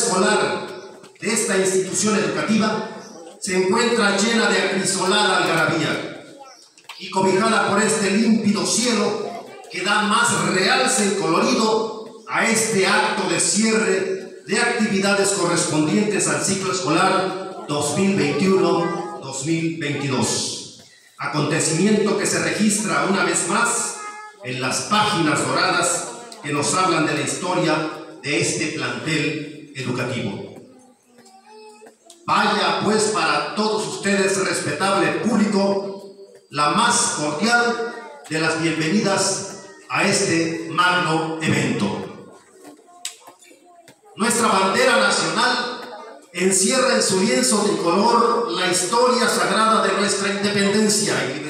escolar de esta institución educativa se encuentra llena de acrisolada algarabía y cobijada por este límpido cielo que da más realce y colorido a este acto de cierre de actividades correspondientes al ciclo escolar 2021-2022. Acontecimiento que se registra una vez más en las páginas doradas que nos hablan de la historia de este plantel educativo. Vaya pues para todos ustedes, respetable público, la más cordial de las bienvenidas a este magno evento. Nuestra bandera nacional encierra en su lienzo tricolor la historia sagrada de nuestra independencia y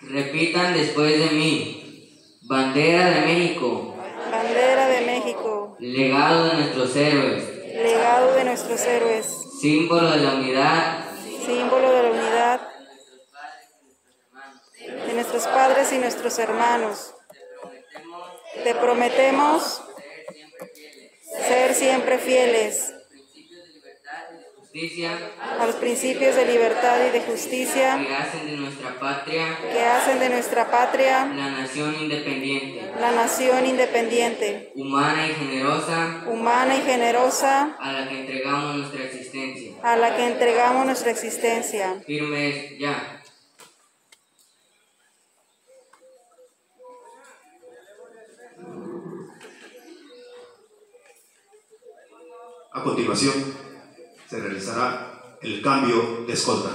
Repitan después de mí. Bandera de México, Bandera de México, legado de nuestros héroes, legado de nuestros héroes, símbolo de la unidad. Símbolo de la unidad. De nuestros padres y nuestros hermanos. Te prometemos ser siempre fieles justicia a los principios de libertad y de justicia que hacen de nuestra patria que hacen de nuestra patria la nación independiente, la nación independiente, humana y generosa humana y generosa a la que entregamos nuestra existencia. a la que entregamos nuestra existencia. Firmes ya. A continuación, se realizará el cambio de escolta.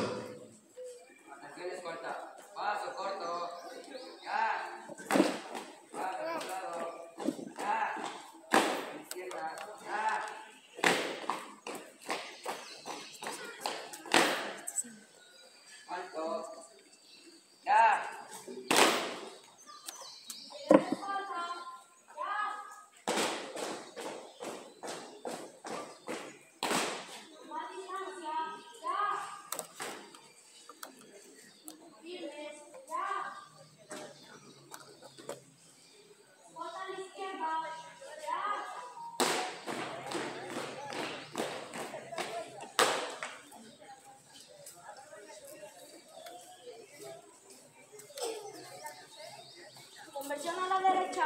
Derecha.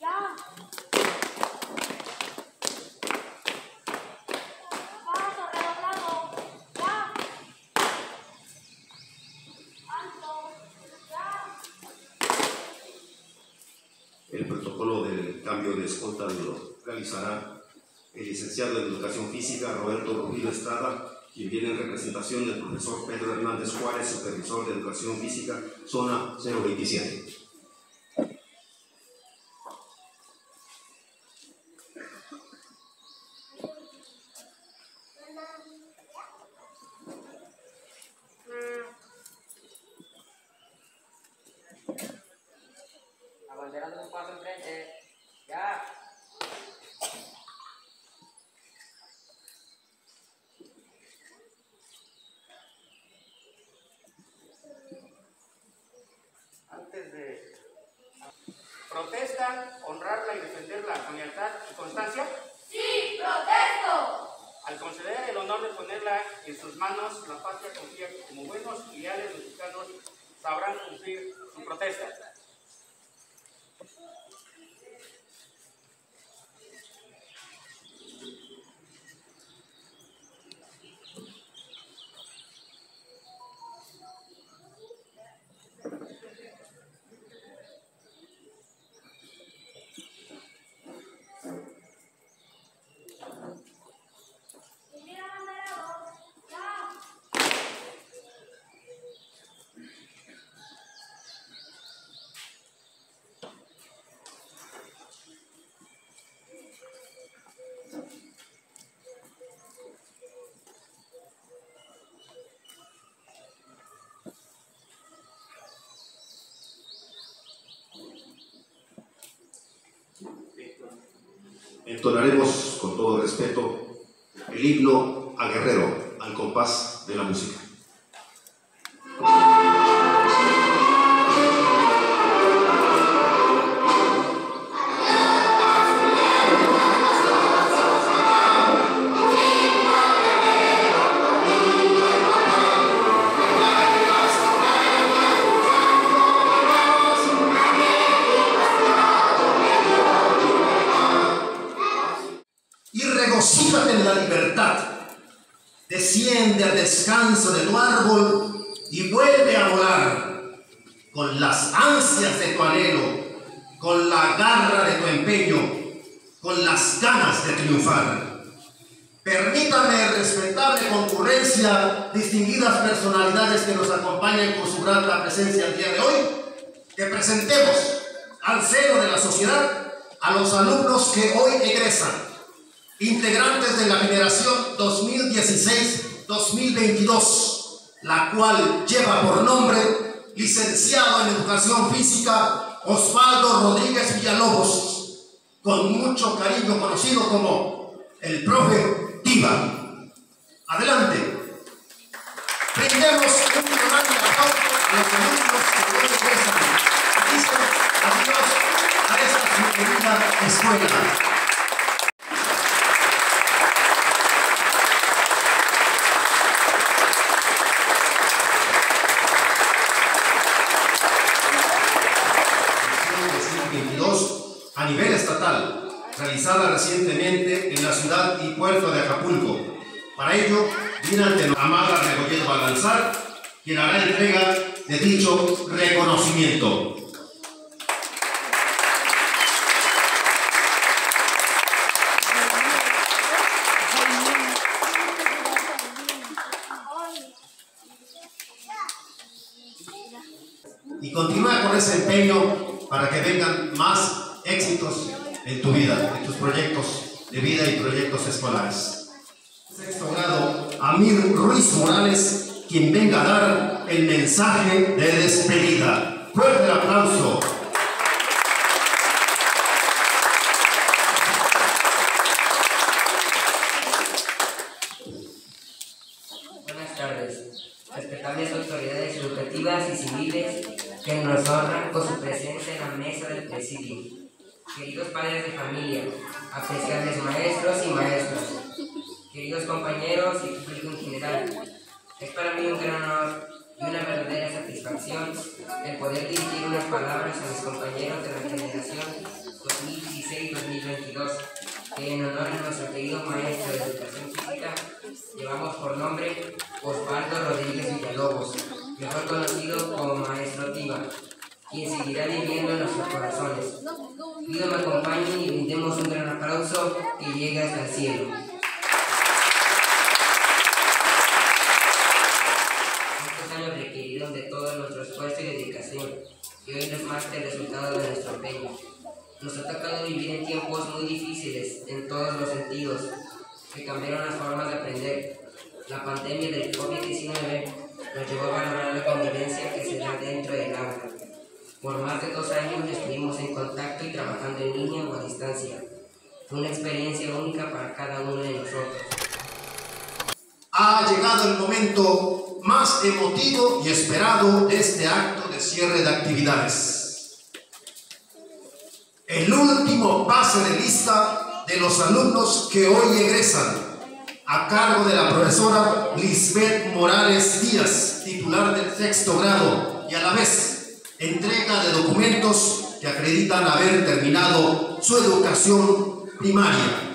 Ya. Ya. Ya. El protocolo del cambio de escolta lo realizará el licenciado en Educación Física Roberto Rubio Estrada, quien viene en representación del profesor Pedro Hernández Juárez, supervisor de Educación Física, zona 027. Abanderando un paso enfrente. Ya. antes de protestan, honrarla y defenderla con lealtad y constancia, Sí, protesto. al conceder el honor de ponerla en sus manos, la patria confía que como buenos y leales mexicanos sabrán cumplir su protesta. Primer abanderado. Ya. Entonaremos con todo respeto el himno a Guerrero al compás de la música. 2016-2022, la cual lleva por nombre licenciado en Educación Física Osvaldo Rodríguez Villalobos, con mucho cariño conocido como el profe Diva. Adelante. Brindemos un grande aplauso a los alumnos que hoy egresan. Listo, adiós a esta su escuela. edición 2022 a nivel estatal, recientemente en la ciudad y puerto de Acapulco. Para ello, viene ante Amada Rebolledo Balanzar, quien hará entrega de dicho reconocimiento. y continúa con ese empeño para que vengan más en tu vida, en tus proyectos de vida y proyectos escolares. Sexto grado, Amir Ruiz Morales, quien venga a dar el mensaje de despedida. Fuerte aplauso. Buenas tardes, respetables autoridades educativas y civiles que nos honran con su presencia en la mesa del presidio. Queridos padres de familia, apreciables maestros y maestras, queridos compañeros y público en general, es para mí un gran honor y una verdadera satisfacción el poder dirigir unas palabras a mis compañeros de la generación 2016-2022, que en honor a nuestro querido maestro de educación física llevamos por nombre Osvaldo Rodríguez Villalobos, mejor conocido como Maestro Tiva, quien seguirá viviendo en nuestros corazones. Pido me acompañen y brindemos un gran aplauso que llegue hasta el cielo. Estos años requirieron de todo nuestro esfuerzo y dedicación, y hoy no es más que el resultado de nuestro empeño. Nos ha tocado vivir en tiempos muy difíciles en todos los sentidos, que cambiaron las formas de aprender. La pandemia del COVID-19 nos llevó a valorar la convivencia que se da dentro del aula. Por más de dos años estuvimos en contacto y trabajando en línea o a distancia. Fue una experiencia única para cada uno de nosotros. Ha llegado el momento más emotivo y esperado de este acto de cierre de actividades. El último pase de lista de los alumnos que hoy egresan a cargo de la profesora Lisbeth Morales Díaz, titular del sexto grado, y a la vez entrega de documentos que acreditan haber terminado su educación primaria.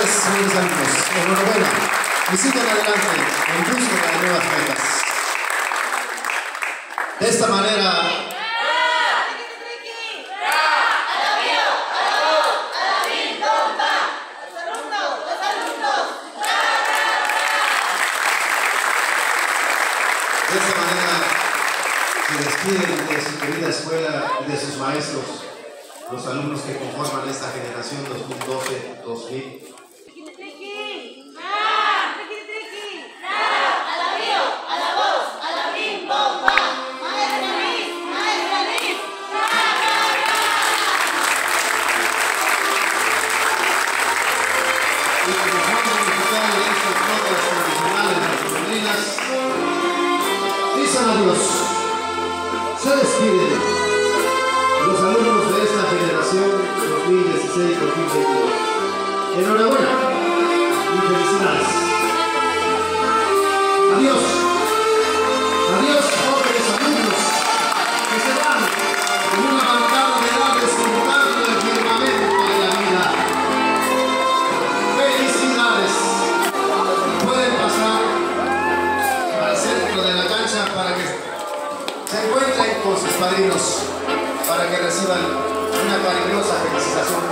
Felicidades, jóvenes alumnos, enhorabuena, sigan adelante en busca de nuevas metas. De esta manera, De esta manera se despiden de su querida escuela y de sus maestros, los alumnos que conforman esta generación 2012-2000. Adiós. Se despiden los alumnos de esta generación 2016-2022. Enhorabuena y felicidades. Para que reciban una cariñosa felicitación